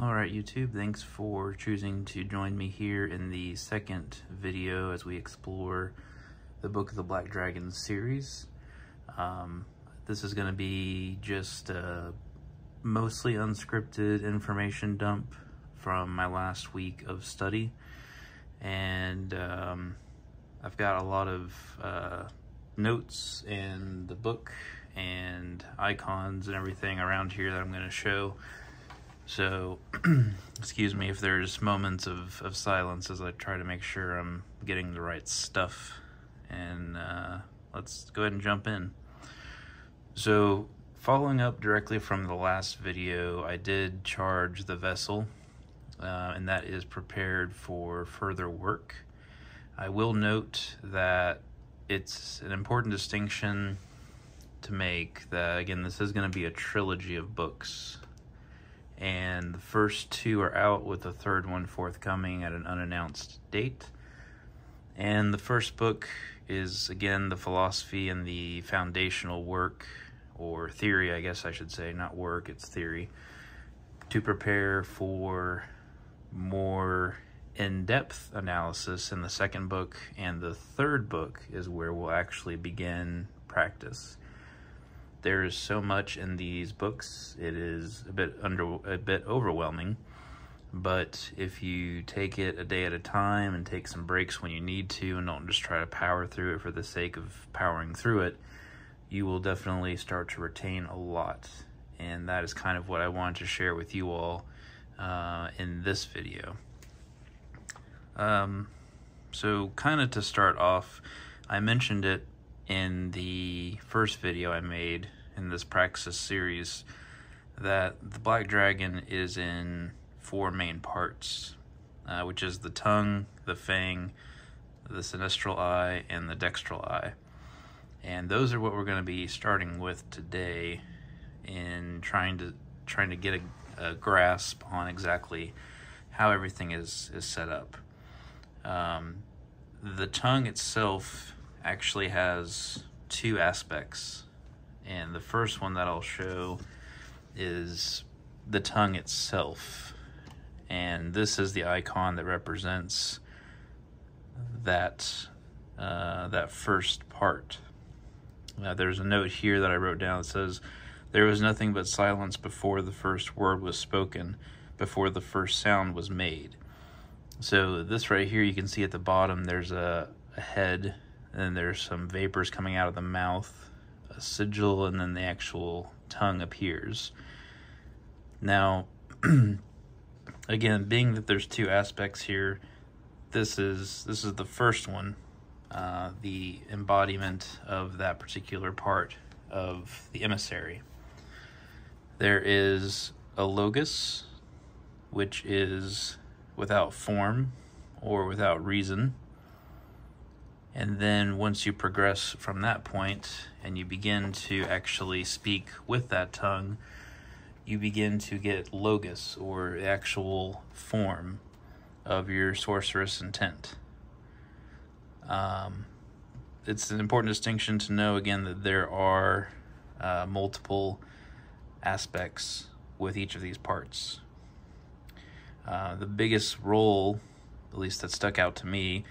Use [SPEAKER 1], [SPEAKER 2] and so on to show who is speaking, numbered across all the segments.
[SPEAKER 1] All right, YouTube, thanks for choosing to join me here in the second video as we explore the Book of the Black Dragon series. Um, this is going to be just a mostly unscripted information dump from my last week of study. And um, I've got a lot of uh, notes in the book and icons and everything around here that I'm going to show. So, excuse me if there's moments of, of silence as I try to make sure I'm getting the right stuff. And uh, let's go ahead and jump in. So, following up directly from the last video, I did charge the vessel, uh, and that is prepared for further work. I will note that it's an important distinction to make that, again, this is going to be a trilogy of books and the first two are out with the third one forthcoming at an unannounced date. And the first book is again the philosophy and the foundational work or theory, I guess I should say, not work, it's theory, to prepare for more in depth analysis in the second book. And the third book is where we'll actually begin practice there is so much in these books. It is a bit under a bit overwhelming, but if you take it a day at a time and take some breaks when you need to and don't just try to power through it for the sake of powering through it, you will definitely start to retain a lot. And that is kind of what I wanted to share with you all uh, in this video. Um, so kind of to start off, I mentioned it in the first video I made in this Praxis series that the Black Dragon is in four main parts, uh, which is the tongue, the fang, the sinistral eye, and the dextral eye. And those are what we're going to be starting with today in trying to trying to get a, a grasp on exactly how everything is is set up. Um, the tongue itself actually has two aspects. And the first one that I'll show is the tongue itself. And this is the icon that represents that uh, that first part. Uh, there's a note here that I wrote down that says, There was nothing but silence before the first word was spoken, before the first sound was made. So, this right here, you can see at the bottom, there's a, a head and there's some vapors coming out of the mouth, a sigil, and then the actual tongue appears. Now, again, being that there's two aspects here, this is this is the first one, uh, the embodiment of that particular part of the emissary. There is alogos, which is without form or without reason and then once you progress from that point and you begin to actually speak with that tongue, you begin to get logos or the actual form of your sorcerous intent. Um, it's an important distinction to know again that there are uh, multiple aspects with each of these parts. Uh, the biggest role, at least that stuck out to me,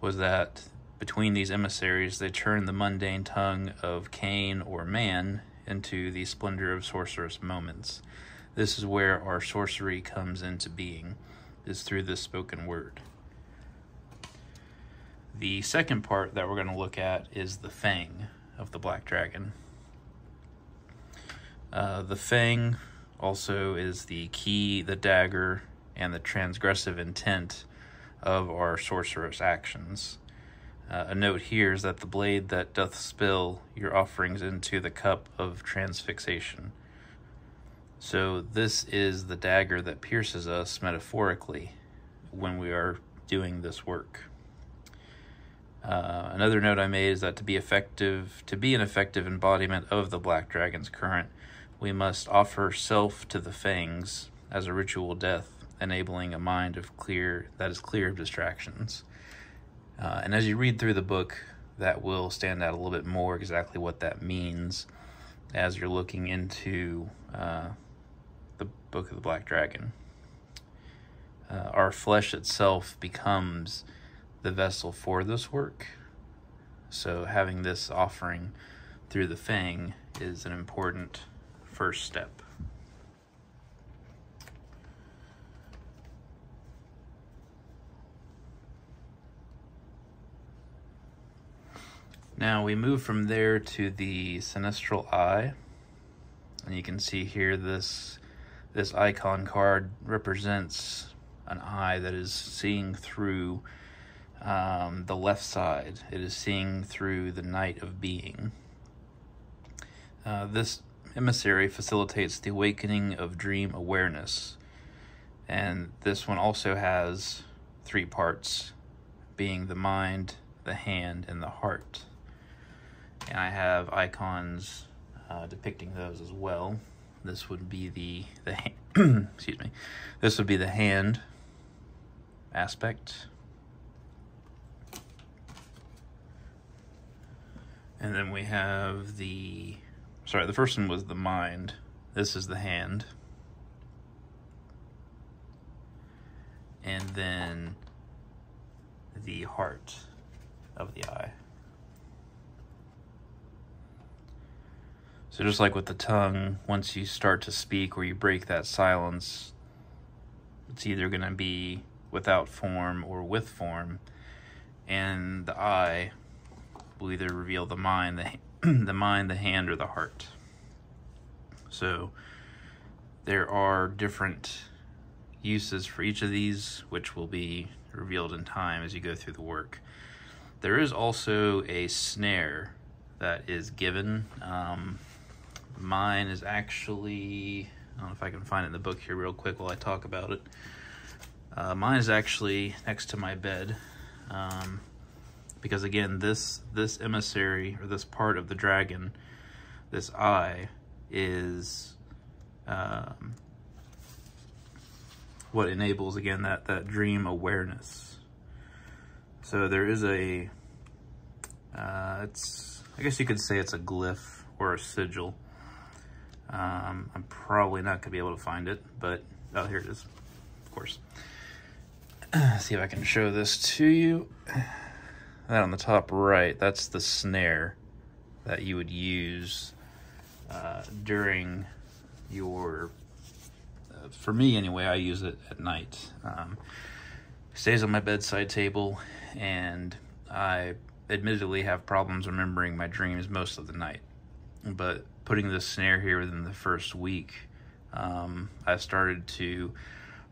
[SPEAKER 1] was that between these emissaries, they turn the mundane tongue of Cain or man into the splendor of sorcerous moments. This is where our sorcery comes into being, is through the spoken word. The second part that we're going to look at is the fang of the black dragon. Uh, the fang also is the key, the dagger, and the transgressive intent of our sorcerous actions. Uh, a note here is that the blade that doth spill your offerings into the cup of transfixation. So, this is the dagger that pierces us metaphorically when we are doing this work. Uh, another note I made is that to be effective, to be an effective embodiment of the Black Dragon's current, we must offer self to the fangs as a ritual death, enabling a mind of clear that is clear of distractions. Uh, and as you read through the book, that will stand out a little bit more exactly what that means as you're looking into uh, the Book of the Black Dragon. uh, our flesh itself becomes the vessel for this work. So having this offering through the fang is an important first step. Now we move from there to the sinistral eye. And you can see here this this icon card represents an eye that is seeing through um, the left side. It is seeing through the night of being. Uh, this emissary facilitates the awakening of dream awareness. And this one also has three parts, being the mind, the hand, and the heart and I have icons uh, depicting those as well. This would be the the excuse me. This would be the hand aspect. And then we have the sorry, the first one was the mind. This is the hand. And then the heart of the eye. So just like with the tongue, once you start to speak or you break that silence, it's either going to be without form or with form. And the eye will either reveal the mind, the, the mind, the hand, or the heart. So there are different uses for each of these, which will be revealed in time as you go through the work. There is also a snare that is given. Um, Mine is actually, I don't know if I can find it in the book here real quick while I talk about it. Uh, mine is actually next to my bed. Um, because again, this, this emissary, or this part of the dragon, this eye, is um, what enables, again, that, that dream awareness. So there is a, uh, it's, I guess you could say it's a glyph or a sigil um, I'm probably not going to be able to find it, but, oh, here it is, of course. see if I can show this to you. That on the top right, that's the snare that you would use uh, during your, uh, for me anyway, I use it at night. Um, stays on my bedside table, and I admittedly have problems remembering my dreams most of the night. But putting this snare here within the first week, um, I've started to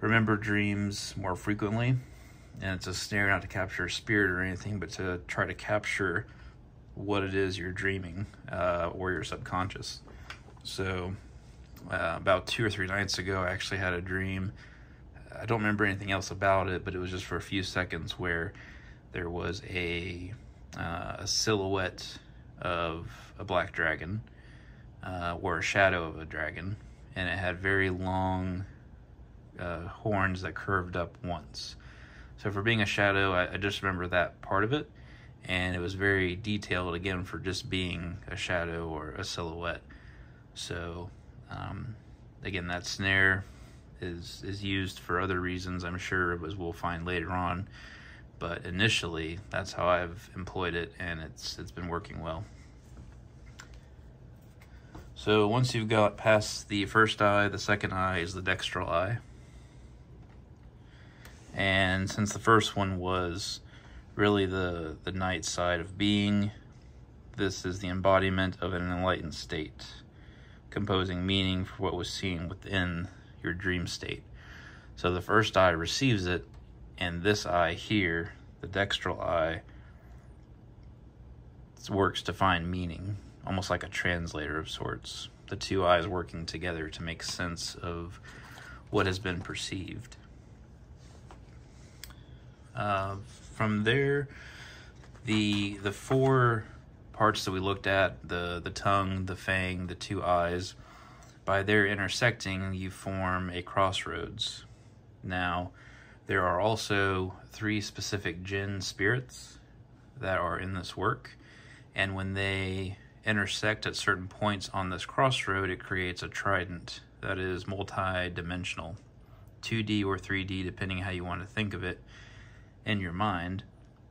[SPEAKER 1] remember dreams more frequently. And it's a snare not to capture a spirit or anything, but to try to capture what it is you're dreaming uh, or your subconscious. So, uh, about two or three nights ago, I actually had a dream. I don't remember anything else about it, but it was just for a few seconds where there was a, uh, a silhouette of a black dragon uh, a shadow of a dragon, and it had very long uh, horns that curved up once. So for being a shadow, I, I, just remember that part of it, and it was very detailed again for just being a shadow or a silhouette. So um, again, that snare is is used for other reasons. I'm sure as we'll find later on, but initially that's how I've employed it, and it's it's been working well. So once you've got past the first eye, the second eye is the dextral eye. And since the first one was really the, the night side of being, this is the embodiment of an enlightened state, composing meaning for what was seen within your dream state. So the first eye receives it, and this eye here, the dextral eye, works to find meaning almost like a translator of sorts. The two eyes working together to make sense of what has been perceived. Uh, from there, the the four parts that we looked at the the tongue, the fang, the two eyes. By their intersecting, you form a crossroads. Now, there are also three specific jinn spirits that are in this work, and when they intersect at certain points on this crossroad, it creates a trident that is multi-dimensional 2D or 3D, depending how you want to think of it in your mind.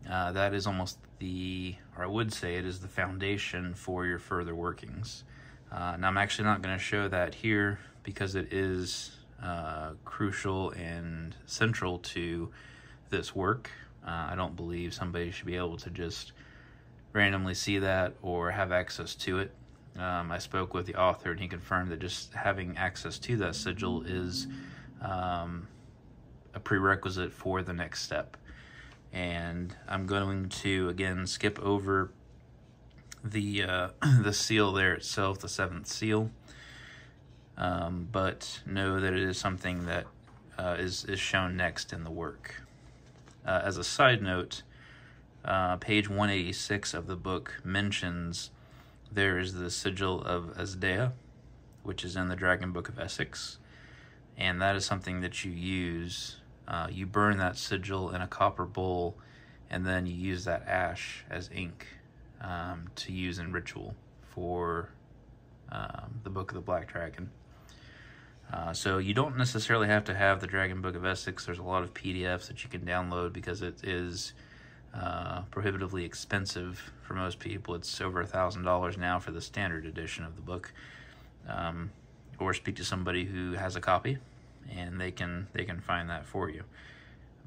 [SPEAKER 1] Uh, that is almost the, or I would say it is the foundation for your further workings. Uh, now I'm actually not going to show that here because it is uh, crucial and central to this work. Uh, I don't believe somebody should be able to just randomly see that or have access to it. Um, I spoke with the author and he confirmed that just having access to that sigil is um, a prerequisite for the next step. And I'm going to again skip over the uh, the seal there itself, the seventh seal. Um, but know that it is something that uh, is is shown next in the work. Uh, as a side note, uh, page 186 of the book mentions there is the sigil of Asdea, which is in the Dragon Book of Essex, and that is something that you use. Uh, you burn that sigil in a copper bowl, and then you use that ash as ink um, to use in ritual for um, the Book of the Black Dragon. Uh, so you don't necessarily have to have the Dragon Book of Essex. There's a lot of PDFs that you can download because it is uh, prohibitively expensive for most people. It's over a thousand dollars now for the standard edition of the book. Um, or speak to somebody who has a copy, and they can they can find that for you.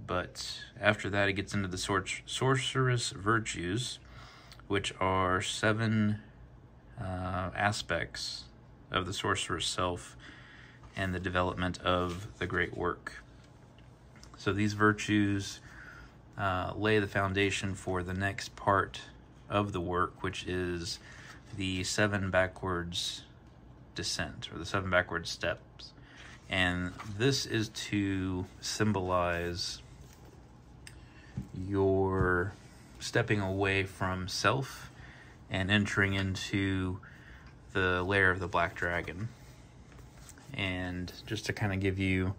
[SPEAKER 1] But after that, it gets into the sor- sorcerous virtues, which are seven uh, aspects of the sorcerer's self and the development of the great work. So these virtues uh, lay the foundation for the next part of the work, which is the seven backwards descent or the seven backwards steps. And this is to symbolize your stepping away from self and entering into the lair of the black dragon. And just to kind of give you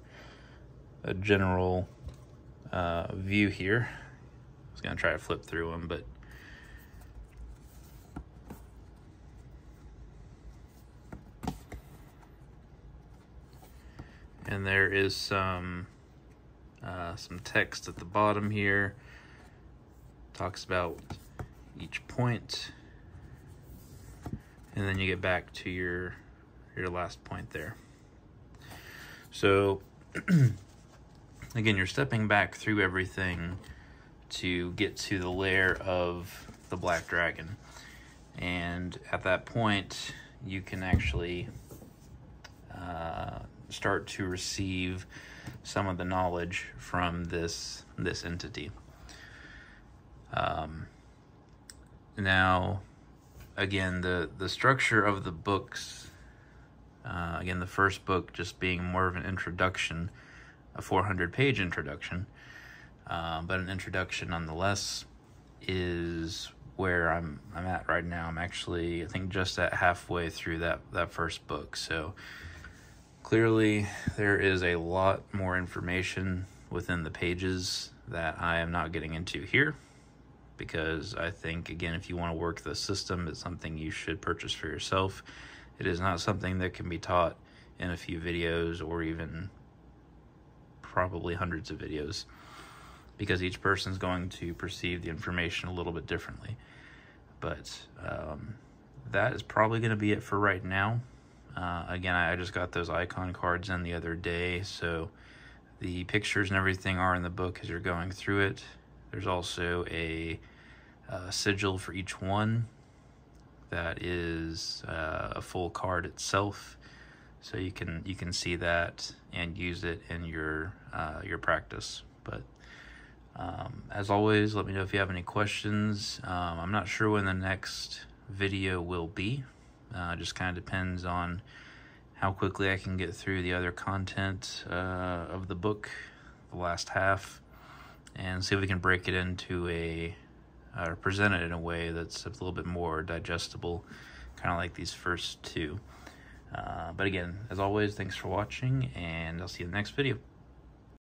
[SPEAKER 1] a general uh, view here, I was to try to flip through them, but and there is some uh, some text at the bottom here. Talks about each point. And then you get back to your your last point there. So again you're stepping back through everything to get to the lair of the black dragon and at that point you can actually uh, start to receive some of the knowledge from this this entity. Um, now, again, the the structure of the books. Uh, again, the first book just being more of an introduction, a 400 page introduction, uh, but an introduction nonetheless is where I'm I'm at right now. I'm actually I think just at halfway through that that first book. So Clearly, there is a lot more information within the pages that I am not getting into here because I think, again, if you want to work the system, it's something you should purchase for yourself. It is not something that can be taught in a few videos or even probably hundreds of videos because each person is going to perceive the information a little bit differently. But um, that is probably going to be it for right now. Uh, again, I just got those icon cards in the other day, so the pictures and everything are in the book as you're going through it. There's also a, a uh, sigil for each one that is uh, a full card itself, so you can you can see that and use it in your uh, your practice. But um, as always, let me know if you have any questions. Um, I'm not sure when the next video will be. Uh, just kind of depends on how quickly I can get through the other content uh, of the book, the last half, and see if we can break it into a, or present it in a way that's a little bit more digestible, kind of like these first two. Uh, but again, as always, thanks for watching, and I'll see you in the next video.